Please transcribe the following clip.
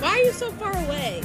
Why are you so far away?